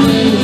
caminho.